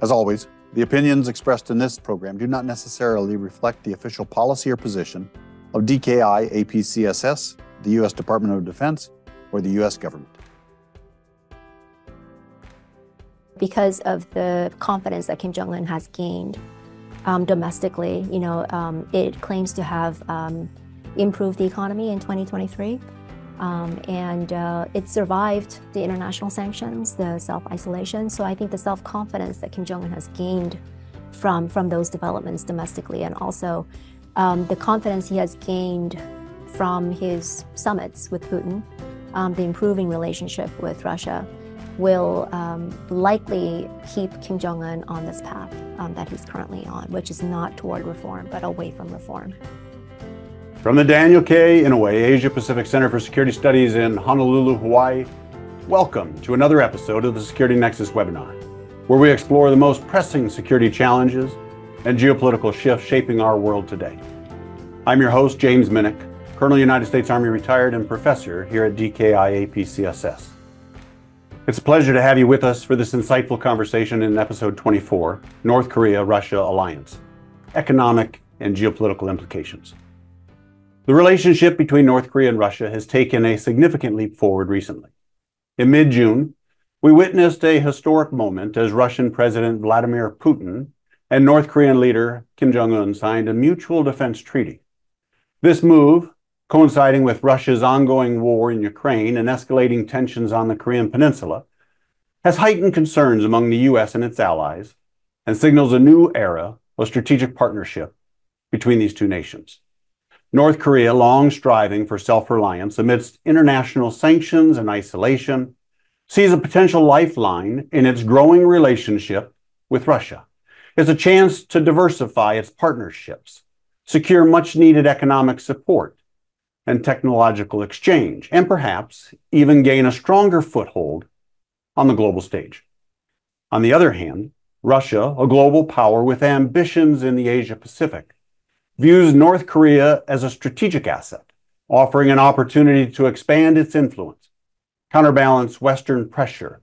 As always, the opinions expressed in this program do not necessarily reflect the official policy or position of DKI APCSS, the U.S. Department of Defense, or the U.S. government. Because of the confidence that Kim Jong un has gained um, domestically, you know, um, it claims to have um, improved the economy in 2023. Um, and uh, it survived the international sanctions, the self-isolation. So I think the self-confidence that Kim Jong Un has gained from from those developments domestically, and also um, the confidence he has gained from his summits with Putin, um, the improving relationship with Russia, will um, likely keep Kim Jong Un on this path um, that he's currently on, which is not toward reform, but away from reform. From the Daniel K. Inouye Asia Pacific Center for Security Studies in Honolulu, Hawaii, welcome to another episode of the Security Nexus webinar, where we explore the most pressing security challenges and geopolitical shifts shaping our world today. I'm your host, James Minnich, Colonel United States Army retired and professor here at DKI APCSS. It's a pleasure to have you with us for this insightful conversation in episode 24 North Korea Russia Alliance Economic and Geopolitical Implications. The relationship between North Korea and Russia has taken a significant leap forward recently. In mid June, we witnessed a historic moment as Russian President Vladimir Putin and North Korean leader Kim Jong un signed a mutual defense treaty. This move, coinciding with Russia's ongoing war in Ukraine and escalating tensions on the Korean Peninsula, has heightened concerns among the U.S. and its allies and signals a new era of strategic partnership between these two nations. North Korea, long striving for self reliance amidst international sanctions and isolation, sees a potential lifeline in its growing relationship with Russia. It's a chance to diversify its partnerships, secure much needed economic support and technological exchange, and perhaps even gain a stronger foothold on the global stage. On the other hand, Russia, a global power with ambitions in the Asia Pacific, views North Korea as a strategic asset, offering an opportunity to expand its influence, counterbalance Western pressure,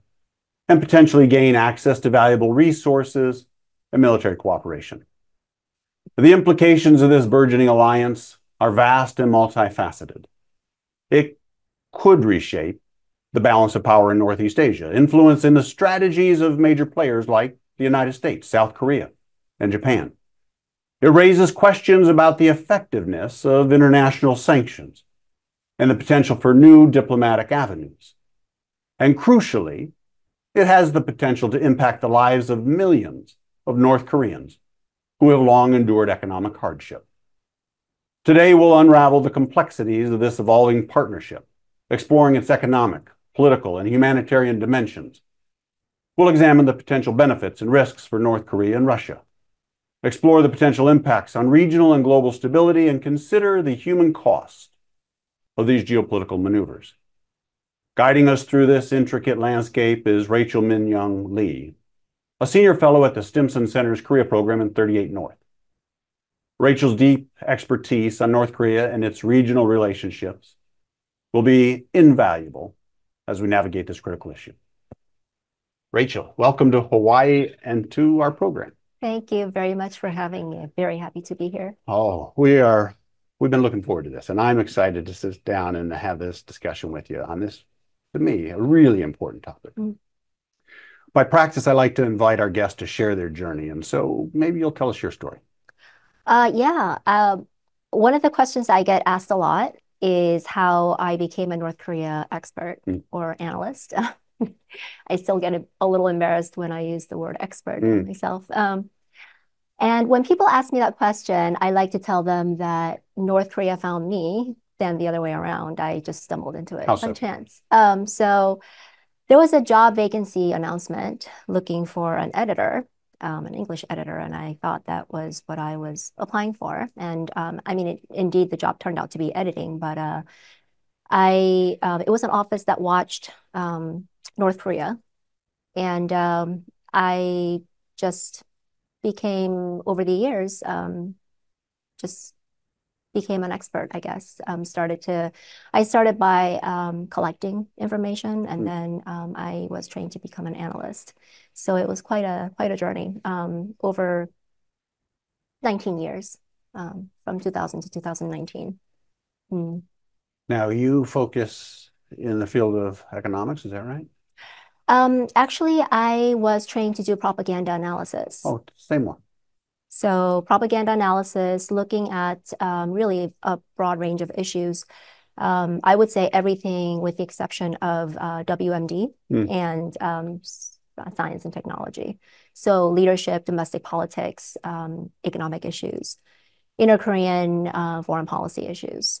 and potentially gain access to valuable resources and military cooperation. The implications of this burgeoning alliance are vast and multifaceted. It could reshape the balance of power in Northeast Asia, influencing the strategies of major players like the United States, South Korea, and Japan. It raises questions about the effectiveness of international sanctions and the potential for new diplomatic avenues. And crucially, it has the potential to impact the lives of millions of North Koreans who have long endured economic hardship. Today, we'll unravel the complexities of this evolving partnership, exploring its economic, political, and humanitarian dimensions. We'll examine the potential benefits and risks for North Korea and Russia explore the potential impacts on regional and global stability, and consider the human cost of these geopolitical maneuvers. Guiding us through this intricate landscape is Rachel Minyoung Lee, a senior fellow at the Stimson Center's Korea program in 38 North. Rachel's deep expertise on North Korea and its regional relationships will be invaluable as we navigate this critical issue. Rachel, welcome to Hawaii and to our program. Thank you very much for having me. Very happy to be here. Oh, we are. We've been looking forward to this, and I'm excited to sit down and have this discussion with you on this, to me, a really important topic. Mm. By practice, I like to invite our guests to share their journey, and so maybe you'll tell us your story. Uh, yeah. Uh, one of the questions I get asked a lot is how I became a North Korea expert mm. or analyst. I still get a, a, little embarrassed when I use the word expert mm. myself. Um, and when people ask me that question, I like to tell them that North Korea found me than the other way around. I just stumbled into it How by so? chance. Um, so there was a job vacancy announcement looking for an editor, um, an English editor, and I thought that was what I was applying for. And um, I mean, it, indeed, the job turned out to be editing, but uh, I uh, it was an office that watched um, North Korea. And um, I just became, over the years, um, just became an expert, I guess. Um, started to, I started by um, collecting information, and mm. then um, I was trained to become an analyst. So it was quite a quite a journey um, over 19 years, um, from 2000 to 2019. Mm. Now you focus in the field of economics, is that right? Um, actually, I was trained to do propaganda analysis. Oh, same one. So propaganda analysis, looking at um, really a broad range of issues. Um, I would say everything with the exception of uh, WMD mm. and um, science and technology. So leadership, domestic politics, um, economic issues, inter-Korean uh, foreign policy issues.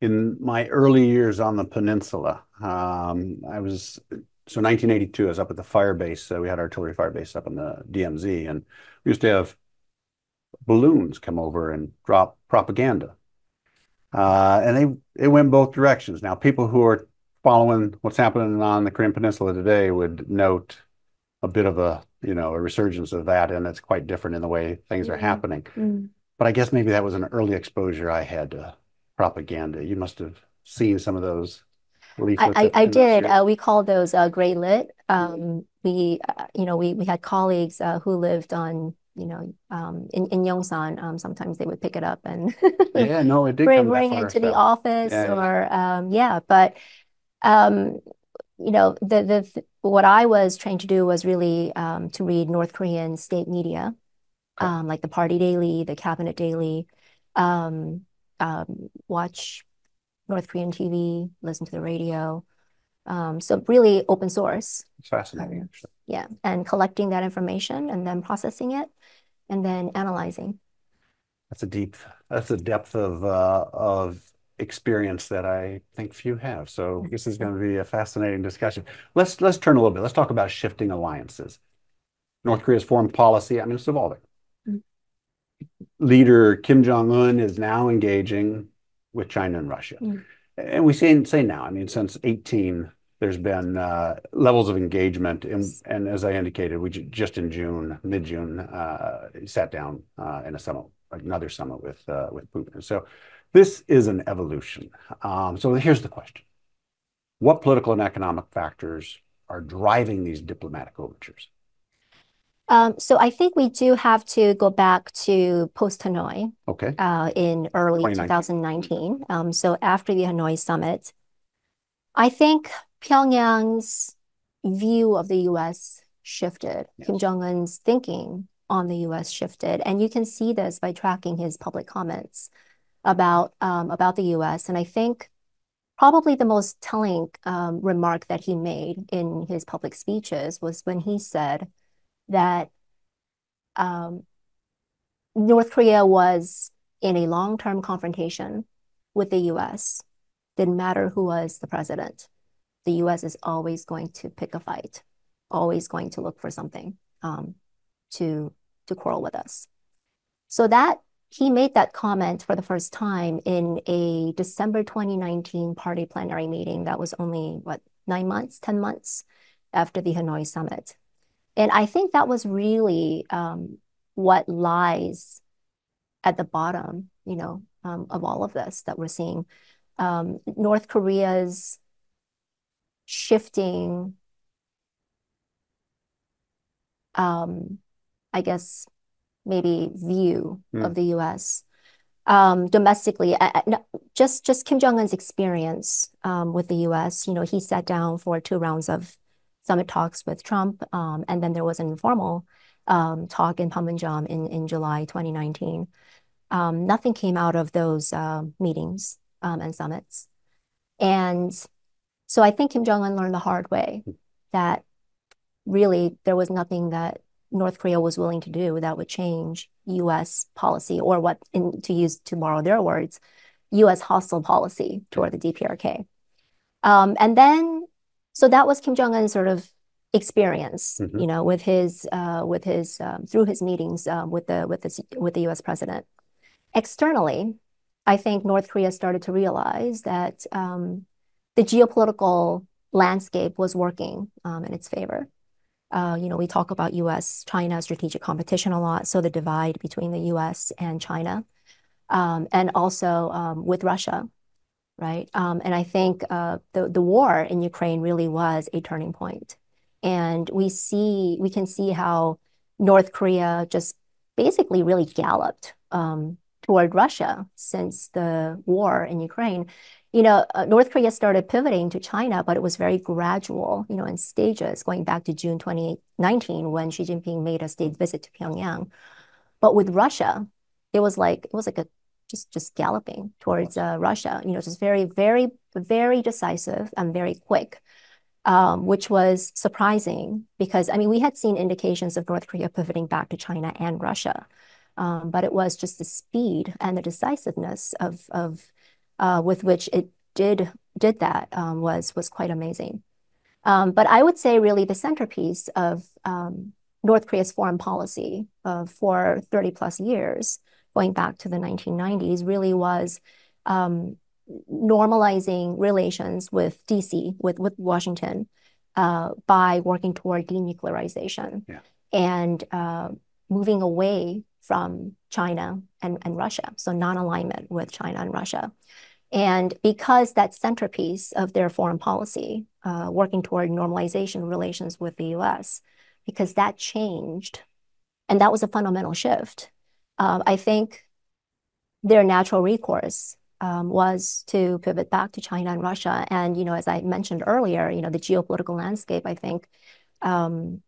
In my early years on the peninsula, um, I was so 1982, I was up at the fire base. Uh, we had artillery fire base up in the DMZ, and we used to have balloons come over and drop propaganda. Uh, and they it went both directions. Now, people who are following what's happening on the Korean Peninsula today would note a bit of a you know a resurgence of that, and it's quite different in the way things are happening. Mm. But I guess maybe that was an early exposure I had to propaganda. You must have seen some of those I, I, did. Uh, we call those uh, gray lit. Um, we, uh, you know, we, we had colleagues uh, who lived on, you know, um, in, in Yongsan. Um, sometimes they would pick it up and yeah, no, it did bring, bring it to the office yeah, or, yeah. Um, yeah. But, um, you know, the, the, what I was trained to do was really um, to read North Korean state media, um, like the Party Daily, the Cabinet Daily, um, um, watch North Korean TV, listen to the radio. Um, so really open source. It's fascinating. Um, yeah, and collecting that information and then processing it, and then analyzing. That's a deep. That's a depth of uh, of experience that I think few have. So this is going to be a fascinating discussion. Let's let's turn a little bit. Let's talk about shifting alliances. North Korea's foreign policy. I mean, it's evolving. Leader Kim Jong Un is now engaging with China and Russia. Mm. And we say, say now, I mean, since 18, there's been uh, levels of engagement. And, and as I indicated, we just in June, mid June, uh, sat down uh, in a summit, another summit with, uh, with Putin. So this is an evolution. Um, so here's the question What political and economic factors are driving these diplomatic overtures? Um, so I think we do have to go back to post Hanoi. Okay. Uh, in early 2019. Um, so after the Hanoi summit, I think Pyongyang's view of the U.S. shifted. Yes. Kim Jong Un's thinking on the U.S. shifted, and you can see this by tracking his public comments about um, about the U.S. And I think probably the most telling um, remark that he made in his public speeches was when he said that um, North Korea was in a long-term confrontation with the US. Didn't matter who was the president. The US is always going to pick a fight, always going to look for something um, to, to quarrel with us. So that he made that comment for the first time in a December 2019 party plenary meeting that was only, what, nine months, 10 months after the Hanoi summit. And I think that was really um, what lies at the bottom, you know, um, of all of this that we're seeing. Um, North Korea's shifting, um, I guess, maybe view mm. of the U.S. Um, domestically, I, I, just just Kim Jong Un's experience um, with the U.S. You know, he sat down for two rounds of summit talks with Trump, um, and then there was an informal um, talk in Panmunjom in, in July 2019. Um, nothing came out of those uh, meetings um, and summits. And so I think Kim Jong-un learned the hard way that really there was nothing that North Korea was willing to do that would change U.S. policy or what, in, to use to borrow their words, U.S. hostile policy toward the DPRK. Um, and then so that was Kim Jong Un's sort of experience, mm-hmm. you know, with his uh, with his um, through his meetings um, with the with the with the U.S. president. Externally, I think North Korea started to realize that um, the geopolitical landscape was working um, in its favor. Uh, you know, we talk about U.S. China strategic competition a lot, so the divide between the U.S. and China and also with Russia, right? Um, and I think uh, the the war in Ukraine really was a turning point. And we see we can see how North Korea just basically really galloped um, toward Russia since the war in Ukraine. You know, uh, North Korea started pivoting to China, but it was very gradual, you know, in stages going back to June 2019 when Xi Jinping made a state visit to Pyongyang. But with Russia, it was like it was like a just just galloping towards uh, Russia, you know, just very, very, very decisive and very quick, um, which was surprising because, I mean, we had seen indications of North Korea pivoting back to China and Russia. Um, but it was just the speed and the decisiveness of of uh, with which it did did that um, was was quite amazing. But I would say really the centerpiece of North Korea's foreign policy uh, for 30 plus years, going back to the 1990s, really was um, normalizing relations with D.C., with with Washington, uh, by working toward denuclearization and uh, moving away from China and Russia, so non-alignment with China and Russia. And because that centerpiece of their foreign policy, uh, working toward normalization relations with the U.S., because that changed, and that was a fundamental shift, Um, I think their natural recourse um, was to pivot back to China and Russia. And, you know, as I mentioned earlier, you know, the geopolitical landscape, I think, um,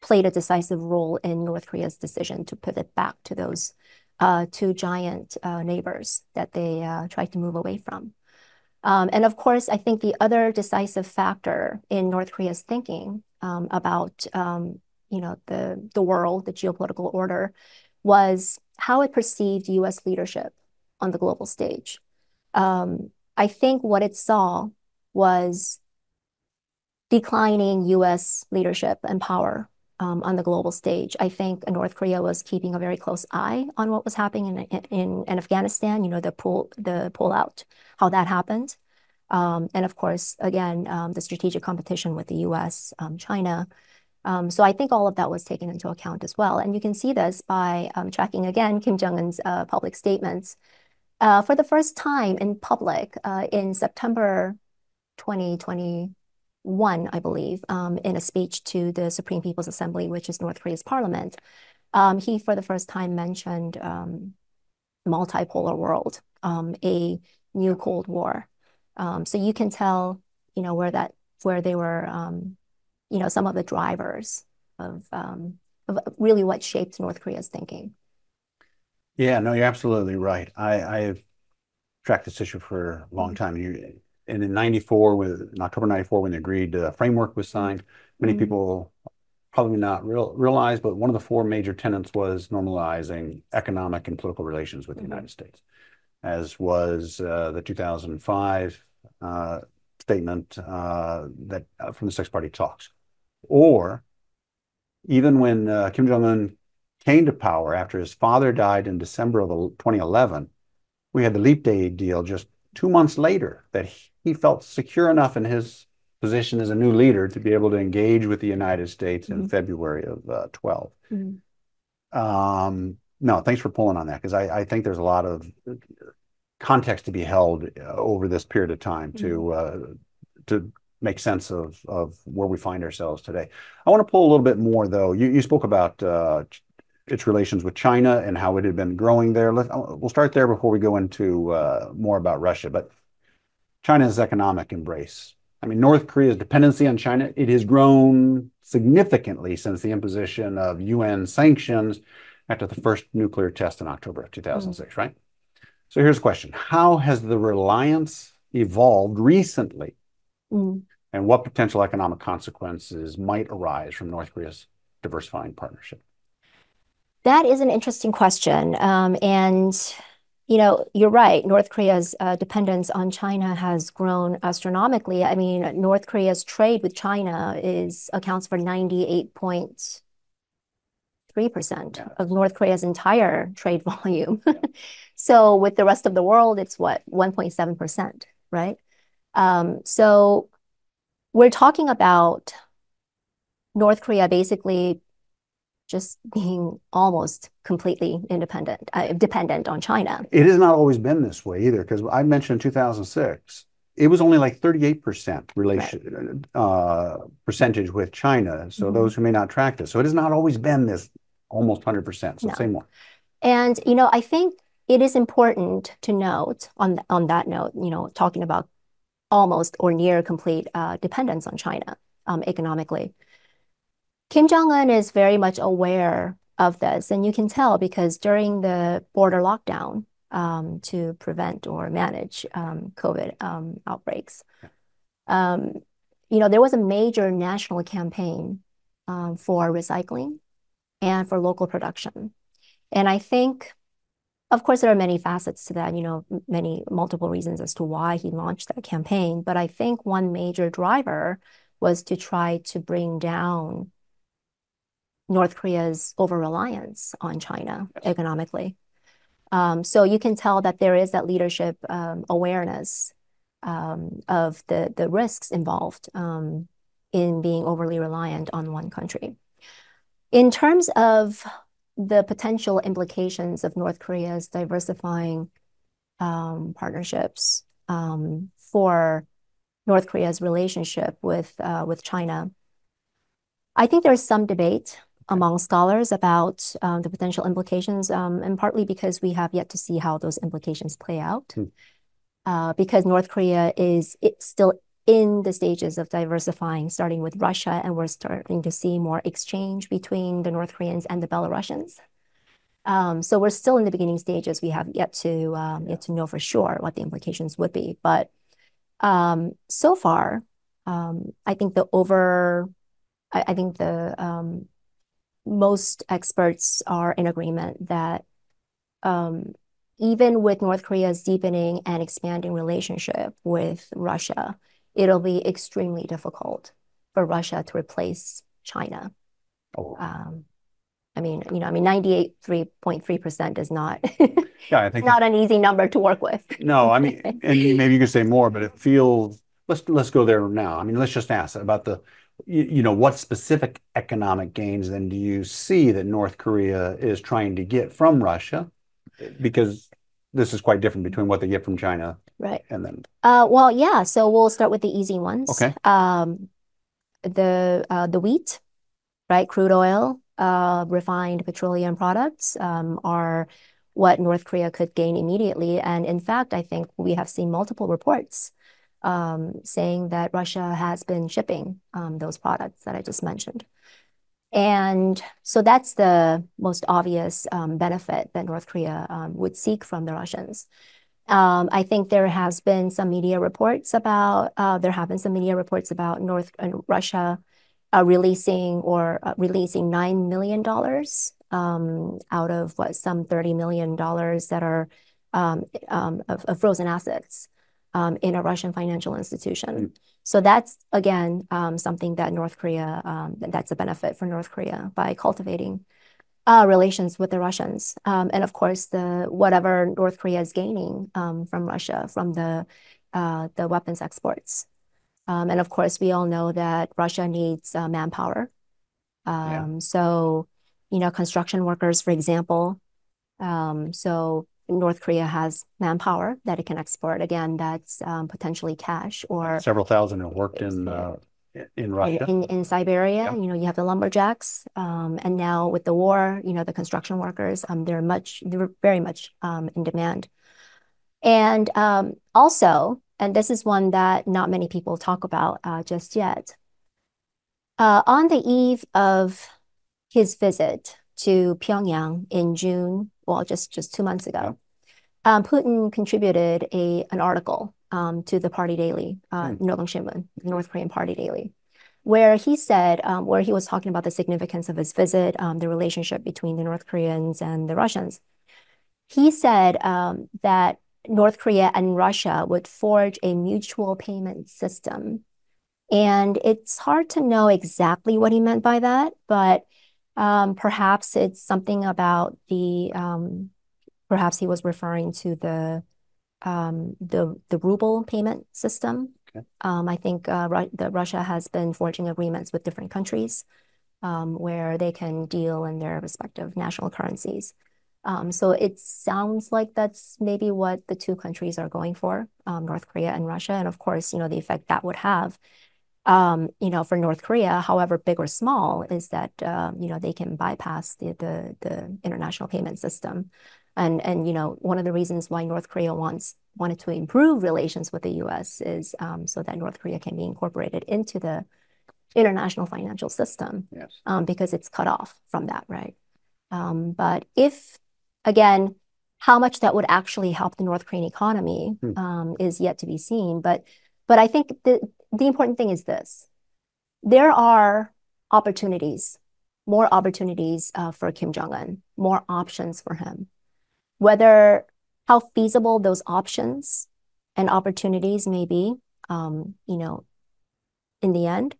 played a decisive role in North Korea's decision to pivot back to those uh, two giant uh, neighbors that they uh, tried to move away from. And of course, I think the other decisive factor in North Korea's thinking about, you know, the world, the geopolitical order, was how it perceived U.S. leadership on the global stage. Um, I think what it saw was declining U.S. leadership and power um, on the global stage. I think North Korea was keeping a very close eye on what was happening in Afghanistan, you know, the pull, the pullout, how that happened. Um, and of course, again, the strategic competition with the U.S., China. Um, so I think all of that was taken into account as well. And you can see this by um, tracking again Kim Jong-un's uh, public statements. Uh, for the first time in public, uh, in September 2021, I believe, um, in a speech to the Supreme People's Assembly, which is North Korea's parliament, he for the first time mentioned multipolar world, a new Cold War. So you can tell, you know, where that where they were, you know, some of the drivers um, of really what shaped North Korea's thinking. Yeah, no, you're absolutely right. I've tracked this issue for a long mm-hmm. time. And in 1994, in October 1994, when the agreed uh, framework was signed, many mm-hmm. people probably not realize, but one of the four major tenets was normalizing economic and political relations with the mm-hmm. United States, as was uh, the 2005 uh, statement that from the Six-Party Talks. Or even when uh, Kim Jong-un came to power after his father died in December of 2011, we had the Leap Day deal just two months later that he felt secure enough in his position as a new leader to be able to engage with the United States in mm-hmm. February of uh, 2012. Mm-hmm. Um, no, thanks for pulling on that because I think there's a lot of context to be held uh, over this period of time to mm-hmm. to make sense of where we find ourselves today. I want to pull a little bit more, though. You spoke about uh, its relations with China and how it had been growing there. Uh, we'll start there before we go into uh, more about Russia. But China's economic embrace. I mean, North Korea's dependency on China, it has grown significantly since the imposition of UN sanctions after the first nuclear test in October of 2006, mm-hmm. right? So here's a question. How has the reliance evolved recently? Mm. And what potential economic consequences might arise from North Korea's diversifying partnership? That is an interesting question. Um, and, you know, you're right. North Korea's uh, dependence on China has grown astronomically. I mean, North Korea's trade with China is accounts for 98.3% of North Korea's entire trade volume. So with the rest of the world, it's what, 1.7%, right? Um, so we're talking about North Korea basically just being almost completely independent, uh, dependent on China. It has not always been this way either, because I mentioned 2006, it was only like 38% relation uh, percentage with China. So mm-hmm. those who may not track this. So it has not always been this almost 100%. So say more. And you know, I think it is important to note on on that note, you know, talking about almost or near complete uh, dependence on China um, economically. Kim Jong-un is very much aware of this. And you can tell because during the border lockdown um, to prevent or manage um, COVID outbreaks, you know, there was a major national campaign for recycling and for local production. And I think, of course, there are many facets to that, you know, many multiple reasons as to why he launched that campaign. But I think one major driver was to try to bring down North Korea's over-reliance on China economically. Um, so you can tell that there is that leadership um, awareness um, of the risks involved um, in being overly reliant on one country. In terms of the potential implications of North Korea's diversifying um, partnerships um, for North Korea's relationship with uh, with China, I think there is some debate among scholars about um, the potential implications, and partly because we have yet to see how those implications play out. Hmm. Uh, because North Korea is still in the stages of diversifying, starting with Russia, and we're starting to see more exchange between the North Koreans and the Belarusians. Um, so we're still in the beginning stages. We have yet to um, yet to know for sure what the implications would be. But um, so far, I think the over, I think the um most experts are in agreement that even with North Korea's deepening and expanding relationship with Russia, it'll be extremely difficult for Russia to replace China. Oh. Um, I mean, you know, I mean, 98.3% is not an easy number to work with. No, I mean, and maybe you could say more, but it feels, let's let's go there now. I mean, let's just ask about the, you know, what specific economic gains then do you see that North Korea is trying to get from Russia? Because this is quite different between what they get from China and then. Well, yeah, so we'll start with the easy ones. Okay. Um the uh the wheat, right, crude oil, uh refined petroleum products um are what North Korea could gain immediately. And in fact, I think we have seen multiple reports um, saying that Russia has been shipping um, those products that I just mentioned. And so that's the most obvious benefit that North Korea would seek from the Russians. Um, I think there has been some media reports about uh, there have been some media reports about North and Russia uh, releasing or uh, releasing $9 million um, out of what, some $30 million that are um, of frozen assets in a Russian financial institution. Hmm. So that's, again, something that North Korea, that's a benefit for North Korea by cultivating Uh, relations with the Russians. Um, and of course, the whatever North Korea is gaining um, from Russia, from the uh, the weapons exports. Um, and of course, we all know that Russia needs uh, manpower. Yeah. So, you know, construction workers, for example. So North Korea has manpower that it can export. Again, that's potentially cash or. Several thousand have worked in Russia. In in Siberia, you know, you have the lumberjacks. Um, and now with the war, you know, the construction workers, um, they're much, they're very much um, in demand. And also, and this is one that not many people talk about uh, just yet. Uh, on the eve of his visit to Pyongyang in June, well, just two months ago, Um, Putin contributed a an article um, to the Party Daily, uh, hmm. Rodong Sinmun, North Korean Party Daily, where he said, um, where he was talking about the significance of his visit, the relationship between the North Koreans and the Russians. He said that North Korea and Russia would forge a mutual payment system. And it's hard to know exactly what he meant by that, but perhaps it's something about the, perhaps he was referring to the um, ruble payment system. Um, I think uh, that Russia has been forging agreements with different countries um, where they can deal in their respective national currencies. So it sounds like that's maybe what the two countries are going for, North Korea and Russia. And of course, you know, the effect that would have, you know, for North Korea, however big or small, is that, uh, you know, they can bypass the international payment system. And and you know, one of the reasons why North Korea wants wanted to improve relations with the U.S. is um, so that North Korea can be incorporated into the international financial system. Yes. Um, because it's cut off from that, right? Um, but if, again, how much that would actually help the North Korean economy hmm. is yet to be seen. But but I think the important thing is this: there are opportunities, more opportunities, uh, for Kim Jong-un, more options for him. Whether how feasible those options and opportunities may be, um, you know, in the end,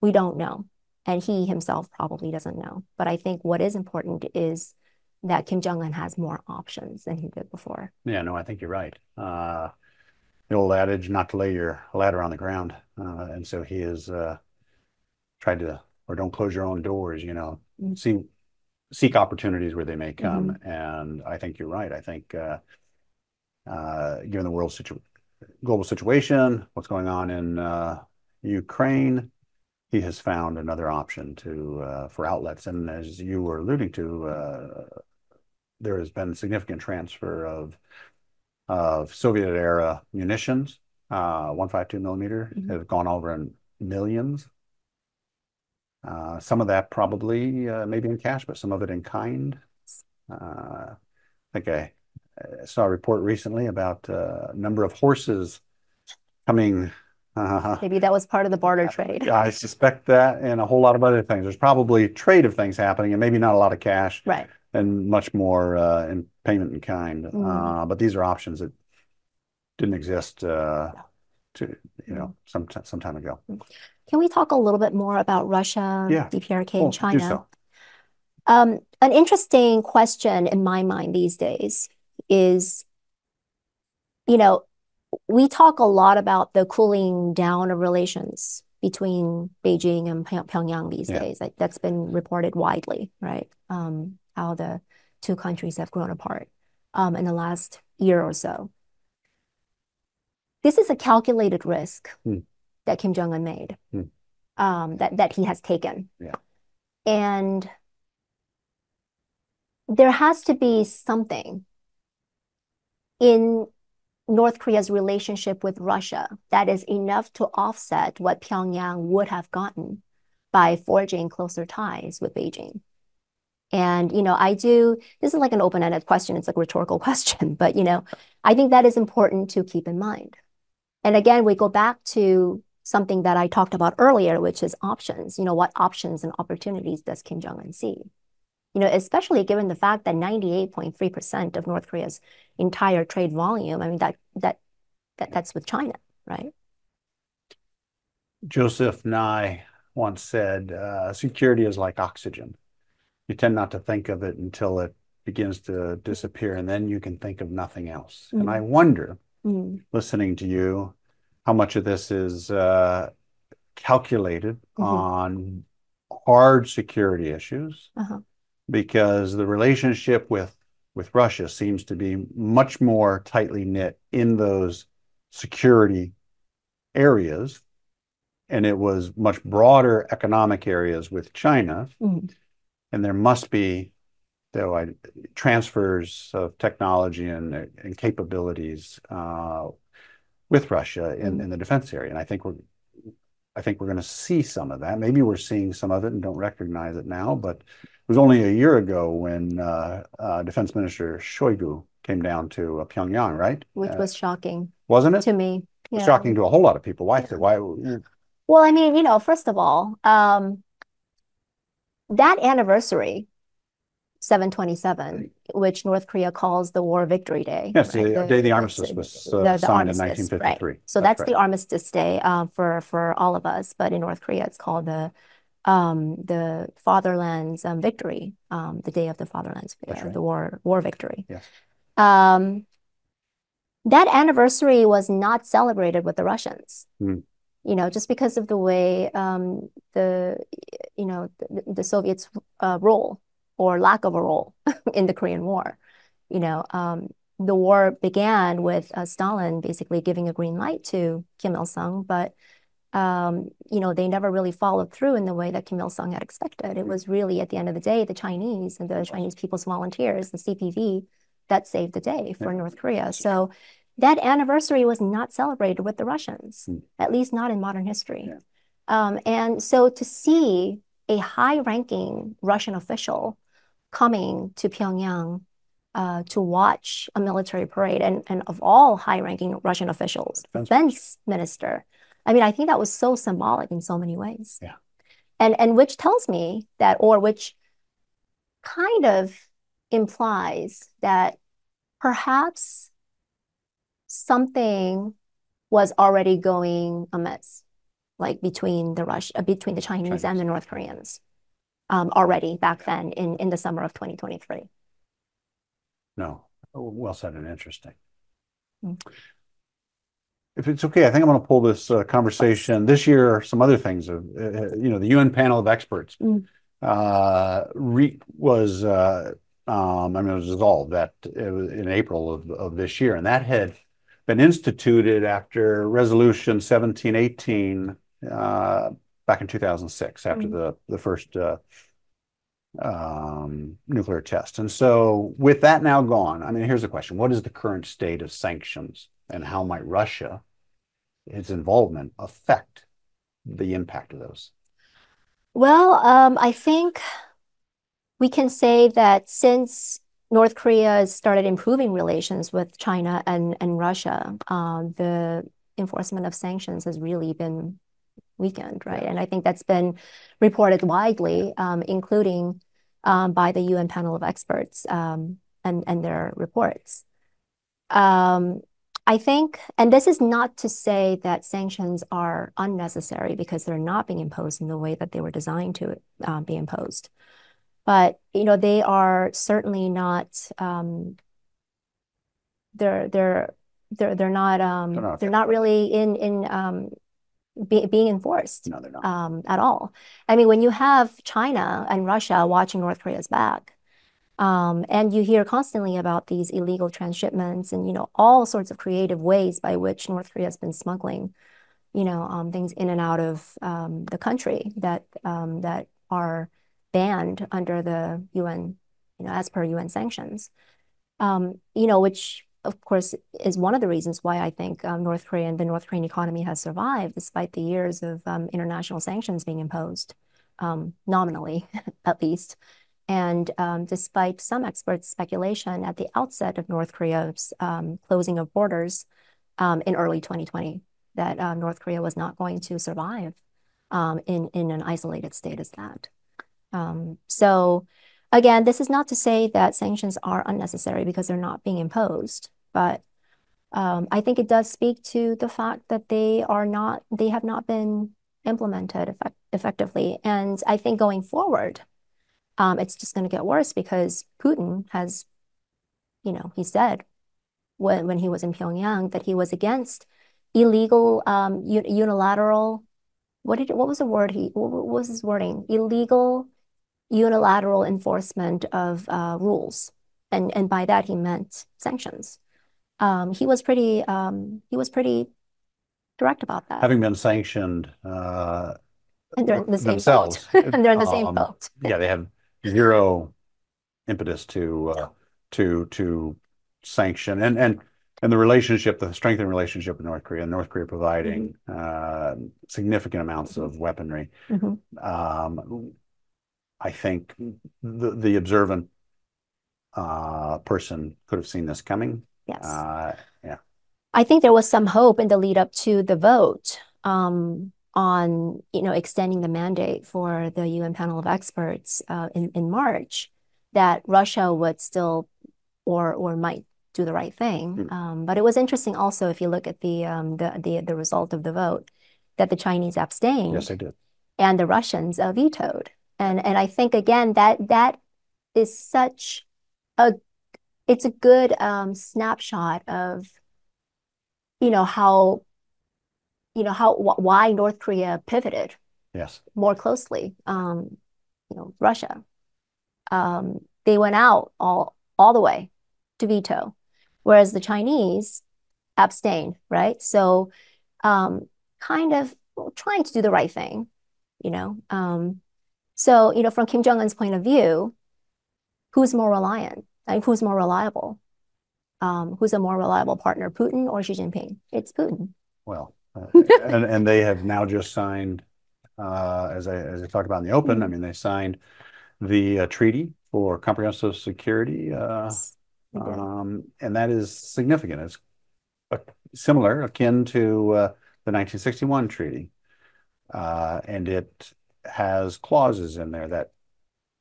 we don't know, and he himself probably doesn't know. But I think what is important is that Kim Jong-un has more options than he did before. Yeah, no, I think you're right. Uh, The old adage, not to lay your ladder on the ground. Uh, And so he has uh, tried to, or don't close your own doors, you know, seek opportunities where they may come. Mm-hmm. And I think you're right. I think, uh, uh, given the world's global situation, what's going on in uh, Ukraine, he has found another option to for outlets. And as you were alluding to, there has been significant transfer of Soviet-era munitions, 152 millimeter, mm-hmm. have gone over in millions. Uh, some of that probably, uh, maybe in cash, but some of it in kind. Uh, I think I saw a report recently about a number of horses coming. Maybe that was part of the barter trade. I suspect that and a whole lot of other things. There's probably trade of things happening and maybe not a lot of cash. Right. And much more in payment in kind. Mm-hmm. But these are options that didn't exist, to you know, mm-hmm. some time ago. Mm-hmm. Can we talk a little bit more about Russia? Yeah. DPRK oh, and China? Do so. Um, an interesting question in my mind these days is, you know, we talk a lot about the cooling down of relations between Beijing and Pyongyang these days. Like That's been reported widely, right? Um, how the two countries have grown apart um, in the last year or so. This is a calculated risk hmm. That Kim Jong-un made, hmm. um, that he has taken. Yeah. And there has to be something in North Korea's relationship with Russia that is enough to offset what Pyongyang would have gotten by forging closer ties with Beijing. And, you know, I do, this is like an open-ended question. It's like a rhetorical question, but, you know, I think that is important to keep in mind. And again, we go back to something that I talked about earlier, which is options. You know, what options and opportunities does Kim Jong-un see? You know, especially given the fact that 98.3% of North Korea's entire trade volume, I mean, that that that that's with China, right? Joseph Nye once said, uh, security is like oxygen. You tend not to think of it until it begins to disappear, and then you can think of nothing else. And I mm-hmm. wonder, mm-hmm. listening to you, how much of this is uh, calculated mm-hmm. on hard security issues. Uh-huh. Because the relationship with with Russia seems to be much more tightly knit in those security areas. And it was much broader economic areas with China. Mm-hmm. And there must be, though, I, transfers of technology and capabilities uh, with Russia in mm-hmm. in the defense area. And I think we're I think we're going to see some of that. Maybe we're seeing some of it and don't recognize it now, but it was only a year ago when uh, uh, Defense Minister Shoigu came down to uh, Pyongyang, right? Which was shocking. Wasn't it? To me. yeah. Shocking to a whole lot of people. Why? Why Well, I mean, you know, first of all, um, that anniversary, 7/27, which North Korea calls the War Victory Day. Yes, the day the armistice was uh, signed in 1953. So that's the Armistice Day uh, for for all of us. But in North Korea, it's called the um, the Fatherland's um, Victory, um, the Day of the Fatherland's War War Victory. Yes. That anniversary was not celebrated with the Russians. Hmm. you know, just because of the way um, the, you know, the, the Soviets' uh, role or lack of a role in the Korean War. You know, um, the war began with uh, Stalin basically giving a green light to Kim Il Sung, but um, you know, they never really followed through in the way that Kim Il Sung had expected. It was really, at the end of the day, the Chinese and the Chinese People's Volunteers, the CPV, that saved the day for yeah. North Korea. So that anniversary was not celebrated with the Russians, mm. at least not in modern history. Yeah. Um, and so to see a high ranking Russian official coming to Pyongyang uh, to watch a military parade, and, and of all high ranking Russian officials, defense, defense minister. I mean, I think that was so symbolic in so many ways. Yeah. And, and which tells me that, or which kind of implies that perhaps something was already going amiss, like between the Rush, uh, between the Chinese, Chinese, and the North Koreans, already back then in in the summer of 2023. No, well said and interesting. Mm. If it's okay, I think I'm going to pull this uh, conversation this year. Some other things, uh, uh you know, the UN panel of experts mm. uh, re- was, uh, um, I mean, it was dissolved that in April of, of this year, and that had been instituted after Resolution 1718 uh, back in 2006, after mm-hmm. the, the first uh, um, nuclear test. And so, with that now gone, I mean, here's the question What is the current state of sanctions, and how might Russia, its involvement, affect the impact of those? Well, um, I think we can say that since North Korea has started improving relations with China and, and Russia, uh, the enforcement of sanctions has really been weakened, right? And I think that's been reported widely, um, including um, by the UN panel of experts um, and, and their reports. Um, I think, and this is not to say that sanctions are unnecessary because they're not being imposed in the way that they were designed to uh, be imposed. But you know, they are certainly not. Um, they're they're they're they're not um they're not, they're not really in in um be, being enforced. No, they're not um, at all. I mean, when you have China and Russia watching North Korea's back, um, and you hear constantly about these illegal transshipments and you know all sorts of creative ways by which North Korea has been smuggling, you know, um, things in and out of um, the country that um, that are banned under the UN, you know, as per UN sanctions. Um, you know, which of course is one of the reasons why I think um, North Korea and the North Korean economy has survived despite the years of um, international sanctions being imposed, um, nominally at least. And um, despite some experts' speculation at the outset of North Korea's um, closing of borders in early 2020, that uh, North Korea was not going to survive in, in an isolated state as that. Um, so again, this is not to say that sanctions are unnecessary because they're not being imposed, but um, I think it does speak to the fact that they are not, they have not been implemented effect effectively. And I think going forward, um, it's just going to get worse because Putin has, you know, he said when, when he was in Pyongyang that he was against illegal um, unilateral, what did, what was the word he, what was his wording? Illegal unilateral enforcement of uh, rules, and and by that he meant sanctions. Um, he was pretty um, he was pretty direct about that. Having been sanctioned, uh, and they're in the same themselves, boat. and they're in the same um, boat. Yeah, they have zero impetus to uh, to to sanction and and and the relationship, the strengthened relationship with North Korea, North Korea providing mm-hmm. uh, significant amounts of weaponry. Mm-hmm. Um, I think the, the observant uh, person could have seen this coming. Yes. Uh, yeah. I think there was some hope in the lead up to the vote um, on you know extending the mandate for the UN panel of experts uh, in in March that Russia would still or or might do the right thing. Mm. Um, but it was interesting also if you look at the um, the, the the result of the vote that the Chinese abstained. Yes, they did. And the Russians uh, vetoed. And and I think again that that is such a it's a good um, snapshot of you know how you know, how why North Korea pivoted yes. more closely, um, you know, Russia. Um, they went out all all the way to veto, whereas the Chinese abstained, right? So, um, kind of trying to do the right thing, you know. Um, so, you know, from Kim Jong Un's point of view, who's more reliant? Like, who's more reliable? Um, who's a more reliable partner, Putin or Xi Jinping? It's Putin. Well, uh, and, and they have now just signed, uh, as I as I talked about in the open. I Mhm. mean, they signed the uh, treaty for comprehensive security, uh, Yes, um, and that is significant. It's uh, similar, akin to uh, the 1961 treaty, uh, and it has clauses in there that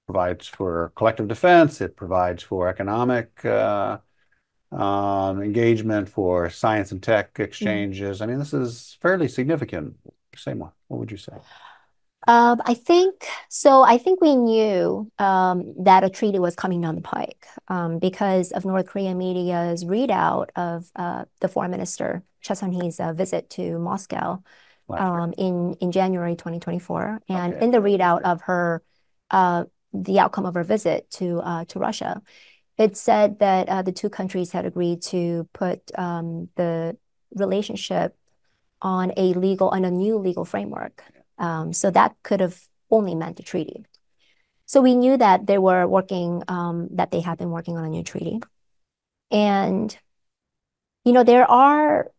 provides for collective defense. It provides for economic uh, um, engagement, for science and tech exchanges. I mean, this is fairly significant. Same one. What would you say? Um, I think so. I think we knew um, that a treaty was coming down the pike um, because of North Korean media's readout of uh, the foreign minister Choi Son-hee's uh, visit to Moscow Year. um, in in January 2024, and Okay. in the readout of her uh, the outcome of her visit to uh, to Russia, it said that uh, the two countries had agreed to put um, the relationship on a legal on a new legal framework. Um, so that could have only meant a treaty. So we knew that they were working um, that they had been working on a new treaty, and you know there are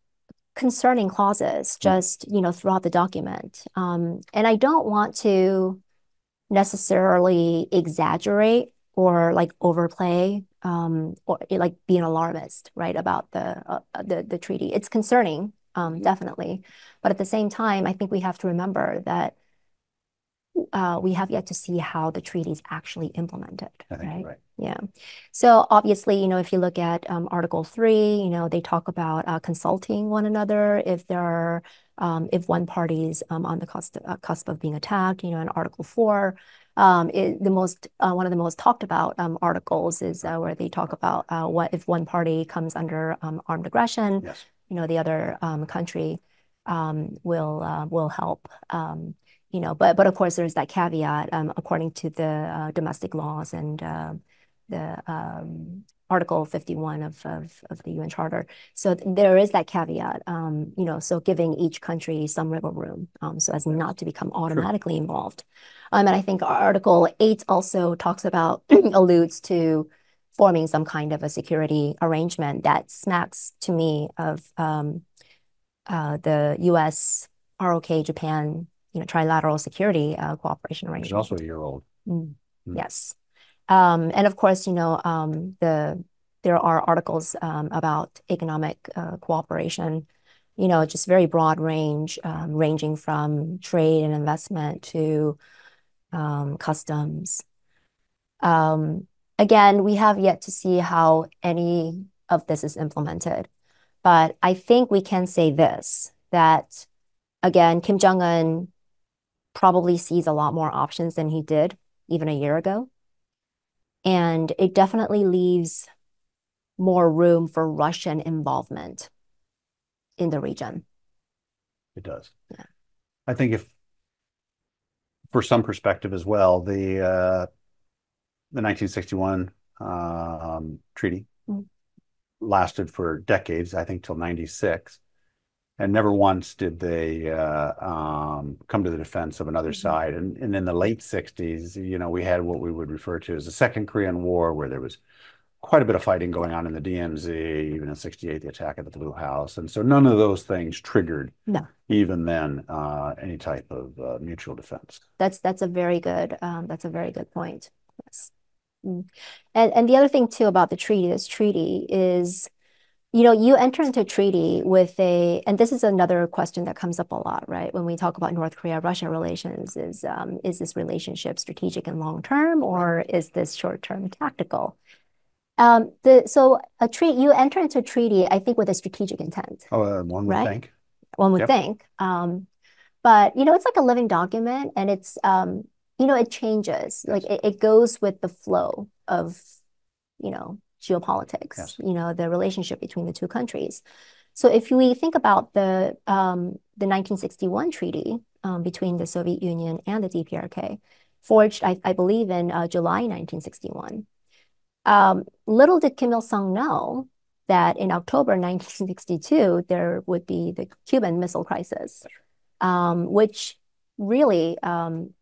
concerning clauses just you know throughout the document, um, and I don't want to necessarily exaggerate or like overplay um, or like be an alarmist, right, about the uh, the the treaty. It's concerning, um, definitely, but at the same time, I think we have to remember that we have yet to see how the treaty is actually implemented, I think right? you're right. Yeah. So obviously, you know, if you look at um, Article 3, you know, they talk about uh, consulting one another if there are, um, if one party's um, on the cusp, uh, of being attacked, you know, in Article 4, um, the most, uh, one of the most talked about um, articles is uh, where they talk about uh, what if one party comes under um, armed aggression, Yes. you know, the other um, country um, will uh, will help. You know, but but of course there's that caveat um, according to the uh, domestic laws and uh, the um, Article 51 of, of of the UN Charter. So there is that caveat. Um, you know, so giving each country some wiggle room, um, so as not to become automatically involved. Um, and I think Article 8 also talks about alludes to forming some kind of a security arrangement that smacks to me of um, uh, the U.S. ROK Japan you know trilateral security uh, cooperation arrangement. also a year old. Mm, Mm. Yes. Um, and of course, you know, um, the there are articles um, about economic uh, cooperation, you know, just very broad range, um, ranging from trade and investment to um, customs. Um, again, we have yet to see how any of this is implemented. But I think we can say this, that again, Kim Jong-un probably sees a lot more options than he did even a year ago. And it definitely leaves more room for Russian involvement in the region. It does. Yeah. I think if, for some perspective as well, the uh, the 1961 um, treaty Mm. lasted for decades, I think till 96. And never once did they uh, um, come to the defense of another Mhm. side. And, and in the late 60s, you know, we had what we would refer to as the Second Korean War, where there was quite a bit of fighting going on in the DMZ, even in 68, the attack at the Blue House. And so none of those things triggered, No. even then, uh, any type of uh, mutual defense. That's that's a very good um, that's a very good point. Yes. Mm. And and the other thing too about the treaty, this treaty is, you know, you enter into a treaty with a, and this is another question that comes up a lot, right? When we talk about North Korea-Russia relations, is um, is this relationship strategic and long term, or is this short term tactical? Um, the so a treaty you enter into a treaty, I think, with a strategic intent Oh, uh, one would Right. think. one would Yep. think. Um, but you know, it's like a living document, and it's um, you know, it changes. Like it, it goes with the flow of, you know, geopolitics. Yes. You know, the relationship between the two countries. So if we think about the um, the 1961 treaty um, between the Soviet Union and the DPRK, forged, I, I believe, in uh, July 1961. Um, little did Kim Il Sung know that in October 1962 there would be the Cuban Missile Crisis, um, which really um,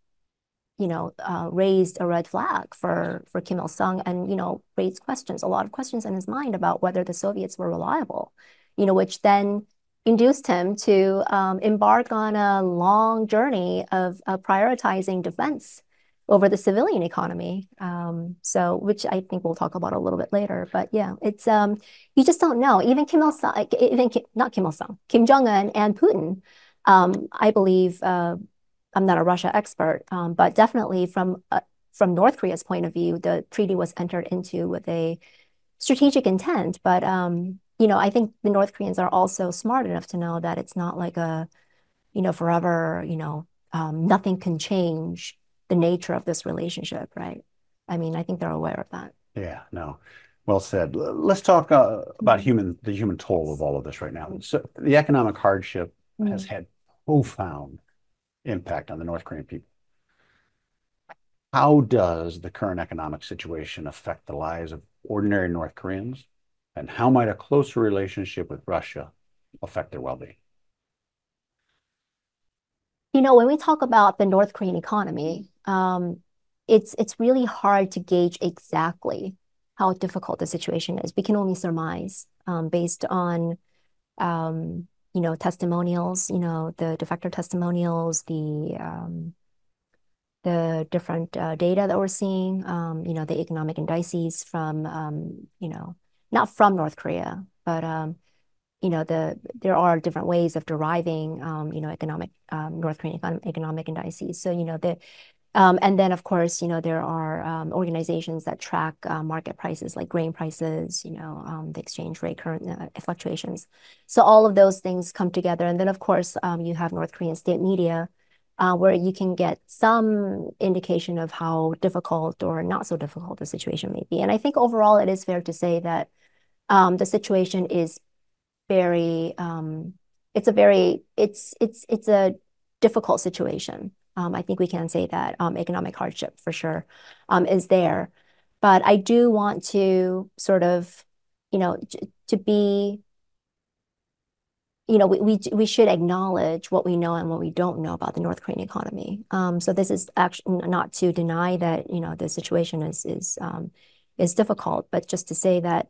you know, uh, raised a red flag for for Kim Il Sung, and you know, raised questions, a lot of questions in his mind about whether the Soviets were reliable, you know, which then induced him to um, embark on a long journey of uh, prioritizing defense over the civilian economy. Um, so, which I think we'll talk about a little bit later. But yeah, it's um, you just don't know. Even Kim Il Sung, even Kim, not Kim Il Sung, Kim Jong Un and Putin, um, I believe. Uh, I'm not a Russia expert, um, but definitely from uh, from North Korea's point of view, the treaty was entered into with a strategic intent. But um, you know, I think the North Koreans are also smart enough to know that it's not like a, you know, forever. You know, um, nothing can change the nature of this relationship, right? I mean, I think they're aware of that. Yeah, no. Well said. Let's talk uh, about human the human toll of all of this right now. So the economic hardship mm-hmm. has had profound impact on the North Korean people. How does the current economic situation affect the lives of ordinary North Koreans? And how might a closer relationship with Russia affect their well being? You know, when we talk about the North Korean economy, um, it's it's really hard to gauge exactly how difficult the situation is. We can only surmise um, based on um, you know, testimonials, you know, the defector testimonials, the um, the different uh, data that we're seeing, um, you know, the economic indices from, um, you know, not from North Korea, but um, you know, the there are different ways of deriving, um, you know, economic um, North Korean economic indices. So, you know, the and then, of course, you know, there are um, organizations that track uh, market prices like grain prices, you know, um, the exchange rate current uh, fluctuations. So all of those things come together. And then, of course, um, you have North Korean state media uh, where you can get some indication of how difficult or not so difficult the situation may be. And I think overall, it is fair to say that um, the situation is very, um, it's a very, it's a difficult situation. Um, I think we can say that um, economic hardship for sure um, is there. But I do want to sort of, you know, to be, you know, we, we, we should acknowledge what we know and what we don't know about the North Korean economy. Um, so this is actually not to deny that, you know, the situation is, is, um, is difficult, but just to say that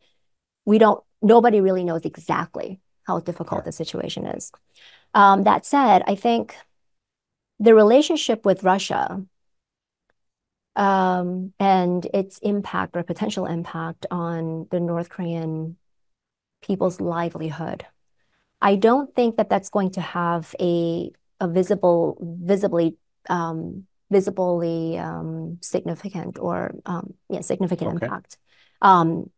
we don't, nobody really knows exactly how difficult the situation is. Um, that said, I think the relationship with Russia um, and its impact or potential impact on the North Korean people's livelihood. I don't think that that's going to have a a visible, visibly, um, visibly um, significant or um, yeah, significant okay. impact. Um,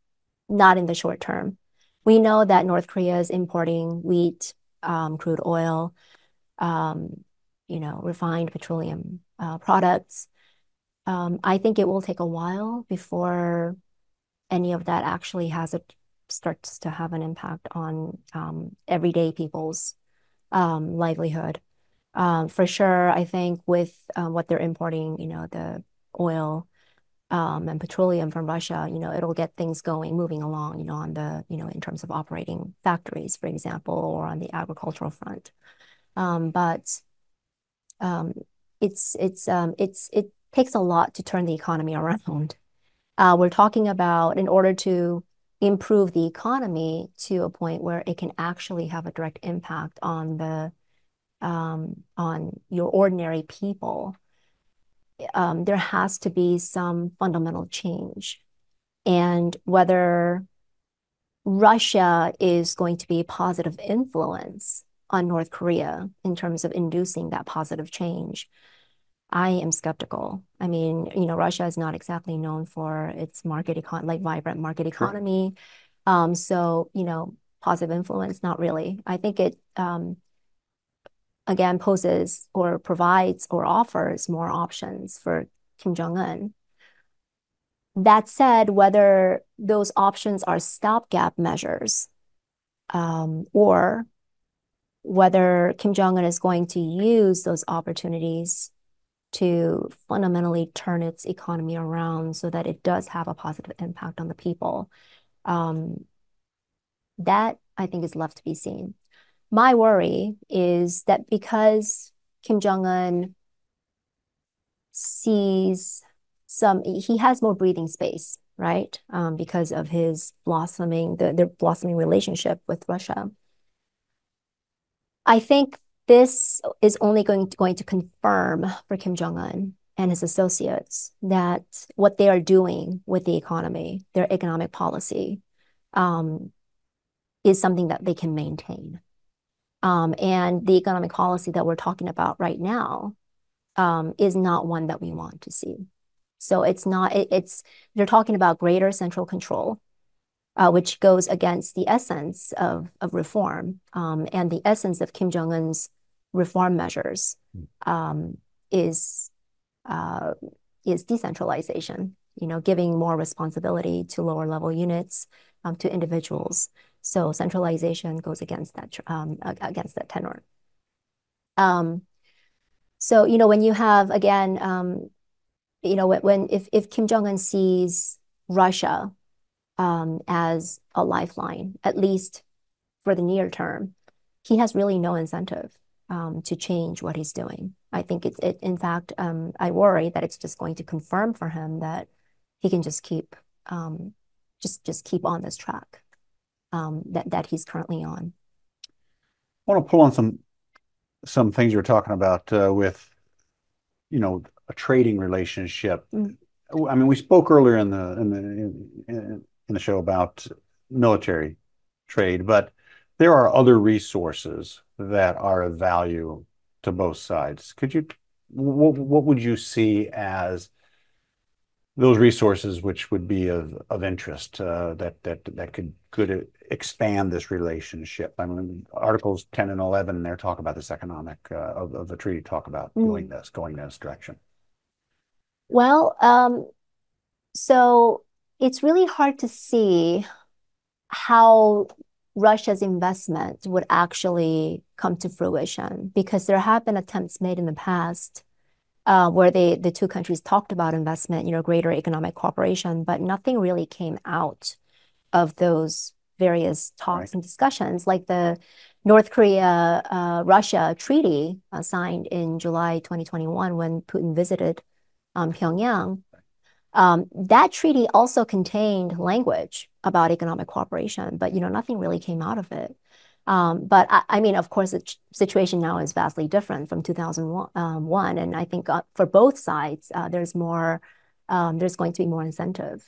not in the short term. We know that North Korea is importing wheat, um, crude oil, um, you know, refined petroleum uh, products. Um, I think it will take a while before any of that actually starts to have an impact on um, everyday people's um, livelihood. For sure, I think with what they're importing, you know, the oil and petroleum from Russia, you know, it'll get things going, moving along, you know, on the, you know, in terms of operating factories, for example, or on the agricultural front. But um, it's it's um, it's it takes a lot to turn the economy around. Uh, we're talking about in order to improve the economy to a point where it can actually have a direct impact on the um, on your ordinary people. Um, there has to be some fundamental change, and whether Russia is going to be a positive influence on North Korea in terms of inducing that positive change, I am skeptical. I mean, you know, Russia is not exactly known for its market econ like vibrant market economy. Sure. Um, so, you know, positive influence, not really. I think it um, again poses or provides or offers more options for Kim Jong Un. That said, whether those options are stopgap measures or whether Kim Jong-un is going to use those opportunities to fundamentally turn its economy around so that it does have a positive impact on the people. Um, that I think is left to be seen. My worry is that because Kim Jong-un sees some, he has more breathing space, right? Um, because of his blossoming, the, blossoming relationship with Russia. I think this is only going to confirm for Kim Jong-un and his associates that what they are doing with the economy, their economic policy, um, is something that they can maintain. Um, and the economic policy that we're talking about right now um, is not one that we want to see. So it's not. It's they're talking about greater central control, Uh, which goes against the essence of of reform. Um, and the essence of Kim Jong-un's reform measures hmm. um, is uh, is decentralization, you know, giving more responsibility to lower-level units, um, to individuals. So centralization goes against that against that tenor. So, you know, when you have, again, you know, when, if, if Kim Jong-un sees Russia Um, as a lifeline, at least for the near term, he has really no incentive um, to change what he's doing. I think it's, in fact, um, I worry that it's just going to confirm for him that he can just keep just just keep on this track that that he's currently on. I want to pull on some some things you were talking about, uh, with, you know, a trading relationship. Mm. I mean, we spoke earlier in the, in the show about military trade, but there are other resources that are of value to both sides. Could you, what would you see as those resources which would be of of interest, that that that could could expand this relationship? I mean, Articles 10 and 11, they talk about this economic uh, of the treaty, talk about doing this, going in this direction. Well, um, so it's really hard to see how Russia's investment would actually come to fruition because there have been attempts made in the past, uh, where the two countries talked about investment, you know, greater economic cooperation, but nothing really came out of those various talks and discussions, like the North Korea-Russia uh, treaty, uh, signed in July 2021 when Putin visited um, Pyongyang. Um, that treaty also contained language about economic cooperation, but, you know, nothing really came out of it. Um, but I mean, of course, the situation now is vastly different from 2001. Um, and I think, uh, for both sides, uh, there's more, there's going to be more incentive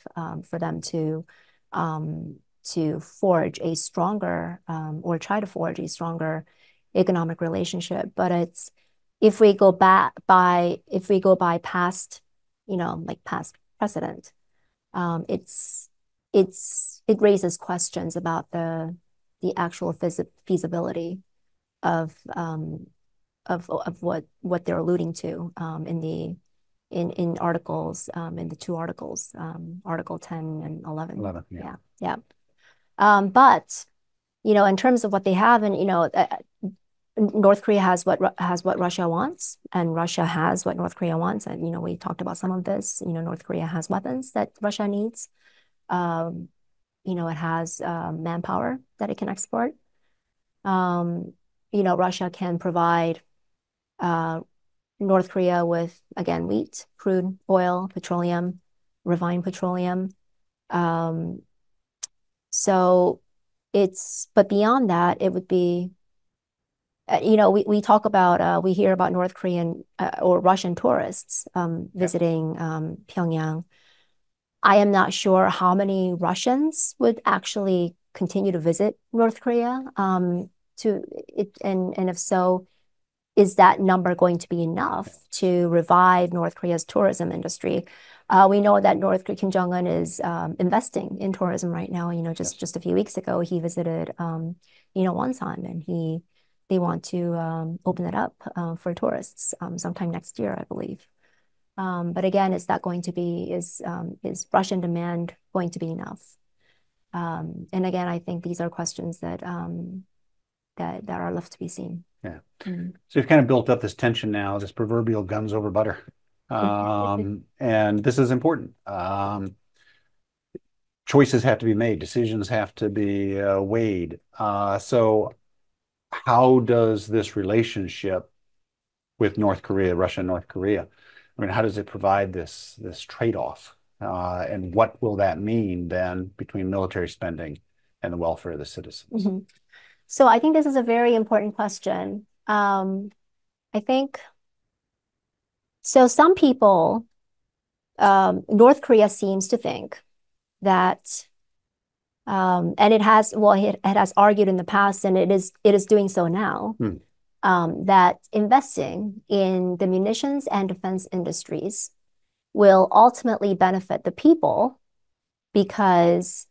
for them to to forge a stronger, or try to forge a stronger economic relationship. But it's if we go back by if we go by past, you know, like past precedent, Um, it's it's it raises questions about the the actual feasibility of um, of of what what they're alluding to um, in the in in articles, um, in the two articles, Article 10 and 11. 11, yeah. Yeah. Yeah. But, you know, in terms of what they have, and, you know, uh, North Korea has what has what Russia wants, and Russia has what North Korea wants. And, you know, we talked about some of this. You know, North Korea has weapons that Russia needs. Um, you know, it has uh, manpower that it can export. Um, you know, Russia can provide uh, North Korea with, again, wheat, crude oil, petroleum, refined petroleum. Um, so it's, but beyond that, it would be, Uh, you know, we we talk about, uh, we hear about North Korean uh, or Russian tourists um, visiting um, Pyongyang. I am not sure how many Russians would actually continue to visit North Korea, um, to it, and and if so, is that number going to be enough to revive North Korea's tourism industry? We know that North Korea, Kim Jong-un is investing in tourism right now. You know, just just a few weeks ago, he visited, you know, Wonsan, and they want to um, open it up uh, for tourists um, sometime next year, I believe. Um, but again, is that going to be is is Russian demand going to be enough? And again, I think these are questions that that that are left to be seen. Yeah. Mm-hmm. So you've kind of built up this tension now, this proverbial guns over butter. And this is important. Choices have to be made. Decisions have to be uh, weighed. Uh, so how does this relationship with North Korea, Russia and North Korea, I mean, how does it provide this trade-off? Uh, and what will that mean then between military spending and the welfare of the citizens? Mm-hmm. So I think this is a very important question. Um, I think so some people, um, North Korea seems to think that, Um, and it has, well, it it, has argued in the past, and it is it is doing so now, hmm. um, that investing in the munitions and defense industries will ultimately benefit the people because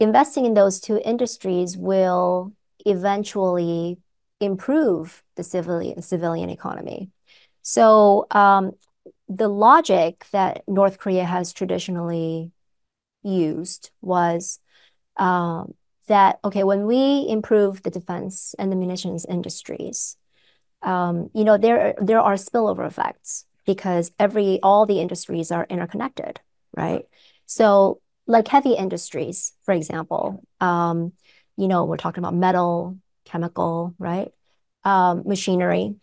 investing in those two industries will eventually improve the civilian economy. So um, the logic that North Korea has traditionally used was Um, that, okay, when we improve the defense and the munitions industries, um, you know, there there are spillover effects because every all the industries are interconnected, right? So like heavy industries, for example, um, you know, we're talking about metal, chemical, right? Machinery.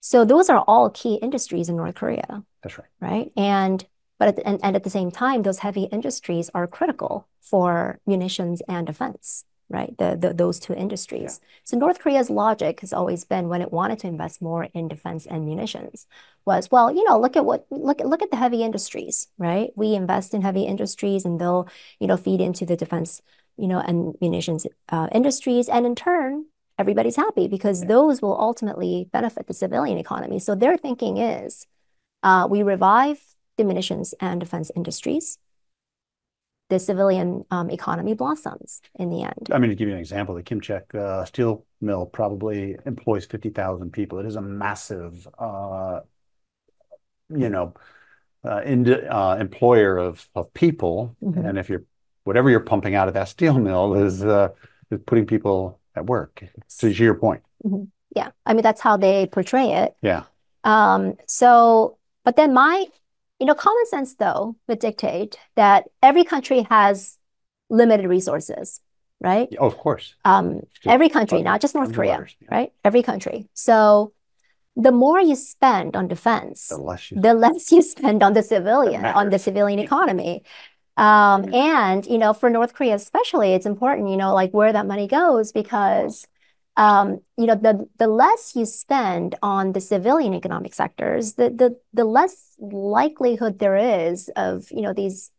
So those are all key industries in North Korea. That's right. Right? And at and at the same time, those heavy industries are critical for munitions and defense, right? Those two industries. So North Korea's logic has always been when it wanted to invest more in defense and munitions was, well, you know, look at what look at look at the heavy industries, right? We invest in heavy industries and they'll, you know, feed into the defense, you know, and munitions uh, industries. And in turn, everybody's happy because those will ultimately benefit the civilian economy. So their thinking is uh, we revive the munitions and defense industries. The civilian um, economy blossoms in the end. I mean, to give you an example, the Kim Chaek uh, Steel Mill probably employs 50,000 people. It is a massive, uh, you know, uh, employer of of people. Mm-hmm. And if you're, whatever you're pumping out of that steel mill is is putting people at work. To your point. Mm-hmm. Yeah. I mean, that's how they portray it. Yeah. Um, So, but then my, you know, common sense though would dictate that every country has limited resources, right? Oh, of course. Um, every country, not just North Korea, right? Every country. So the more you spend on defense, the less you spend on the civilian, on the civilian economy. Um, and, you know, for North Korea especially, it's important, you know, like where that money goes because, you know, the the less you spend on the civilian economic sectors, the the the less likelihood there is of, you know, these,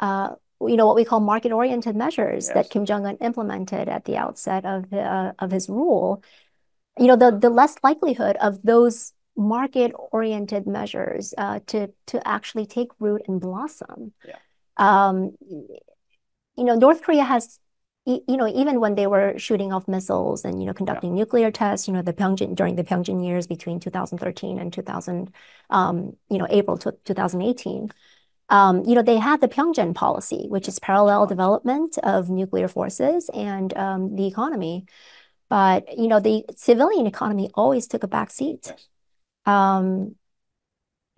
uh, you know, what we call market-oriented measures that Kim Jong-un implemented at the outset of his rule. You know, the the less likelihood of those market-oriented measures to to actually take root and blossom. Yeah. Um, You know, North Korea has, you know, even when they were shooting off missiles and, you know, conducting nuclear tests, you know, the Byungjin during the Byungjin years between 2013 and 2000, um, you know, April 2018, um, you know, they had the Byungjin policy, which is parallel uh-huh. development of nuclear forces and um, the economy. But, you know, the civilian economy always took a back backseat.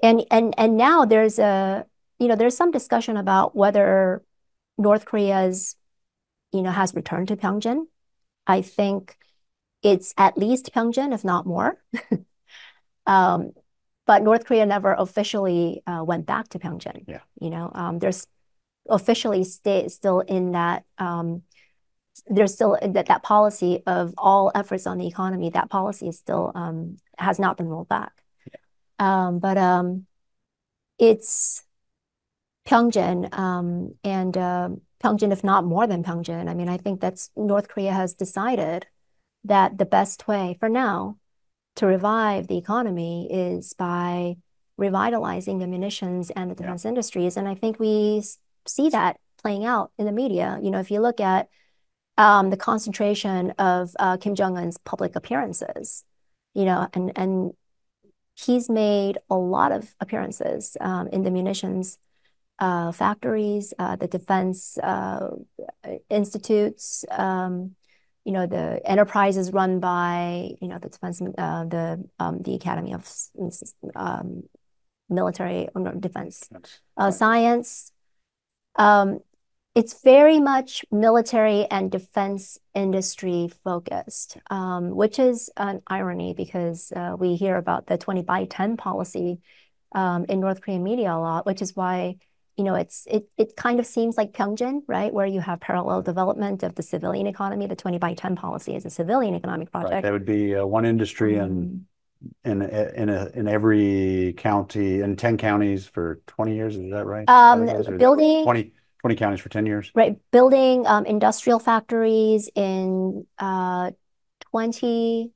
And now there's a, you know, there's some discussion about whether North Korea's, you know, has returned to Byungjin. I think it's at least Byungjin, if not more. Um, but North Korea never officially uh, went back to Byungjin. You know, um, there's officially still in that, um, there's still uh, that that policy of all efforts on the economy. That policy is still has not been rolled back. Yeah. But it's Byungjin and Byungjin, if not more than Byungjin. I mean, I think that's North Korea has decided that the best way for now to revive the economy is by revitalizing the munitions and the defense industries. And I think we see that playing out in the media. You know, if you look at um, the concentration of uh, Kim Jong-un's public appearances, you know, and and he's made a lot of appearances um, in the munitions Uh, factories, uh, the defense uh, institutes, um, you know, the enterprises run by, you know, the defense, the um, the Academy of um, Military or Defense. Science. It's very much military and defense industry focused, which is an irony because we hear about the 20 by 10 policy in North Korean media a lot, which is why, you know, it's it it kind of seems like Byungjin, right, where you have parallel mm-hmm. development of the civilian economy. The 20 by 10 policy is a civilian economic project. That would be uh, one industry in mm-hmm. in in a, in every county, in 10 counties for 20 years. Is that right? Um, building. 20 counties for 10 years. Right. Building um, industrial factories in uh, 20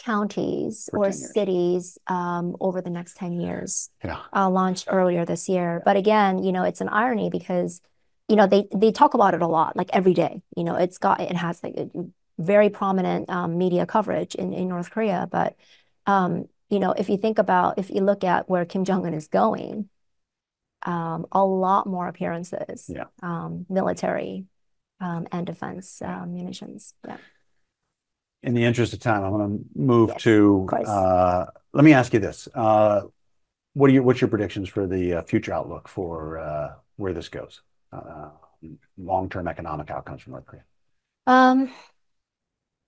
counties or cities um, over the next 10 years. Uh, launched earlier this year. But again, you know, it's an irony because, you know, they they talk about it a lot, like every day. You know, it has got it has like very prominent um, media coverage in in North Korea. But, um, you know, if you think about, if you look at where Kim Jong-un is going, a lot more appearances, military and defense uh, munitions. Yeah. In the interest of time, I'm going to move to, uh, let me ask you this. Uh, what are your, what's your predictions for the uh, future outlook for where this goes? Long-term economic outcomes for North Korea? Um,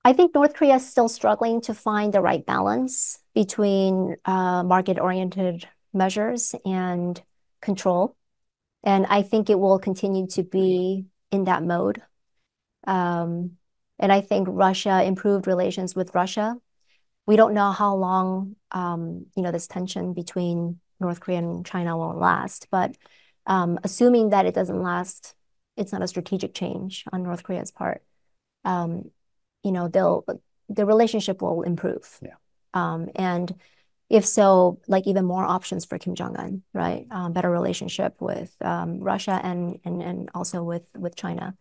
I think North Korea is still struggling to find the right balance between market-oriented measures and control. And I think it will continue to be in that mode. Um, And I think Russia improved relations with Russia. We don't know how long, um, you know, this tension between North Korea and China will last. But um, assuming that it doesn't last, it's not a strategic change on North Korea's part. Um, you know, they'll the relationship will improve. Yeah. And if so, like even more options for Kim Jong-un, right? Better relationship with Russia and and and also with China.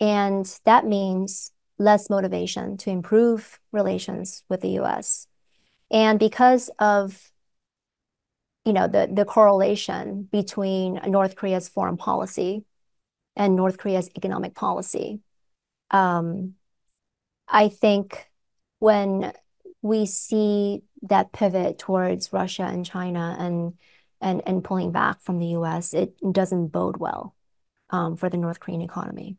And that means less motivation to improve relations with the U.S. And because of, you know, the the correlation between North Korea's foreign policy and North Korea's economic policy, um, I think when we see that pivot towards Russia and China and pulling back from the U.S., it doesn't bode well um, for the North Korean economy.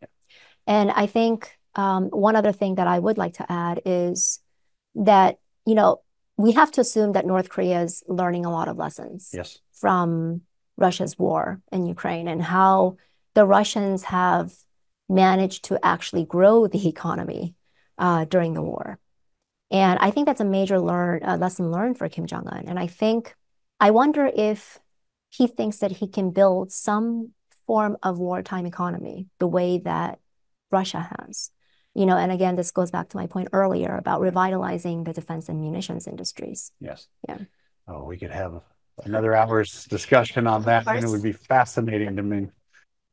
And I think um, one other thing that I would like to add is that, you know, we have to assume that North Korea is learning a lot of lessons from Russia's war in Ukraine and how the Russians have managed to actually grow the economy uh, during the war. And I think that's a major learn uh, lesson learned for Kim Jong-un. And I think, I wonder if he thinks that he can build some form of wartime economy the way that Russia has. You know, and again, this goes back to my point earlier about revitalizing the defense and munitions industries. Yes. Yeah. Oh, we could have another hour's discussion on that. And it would be fascinating to me.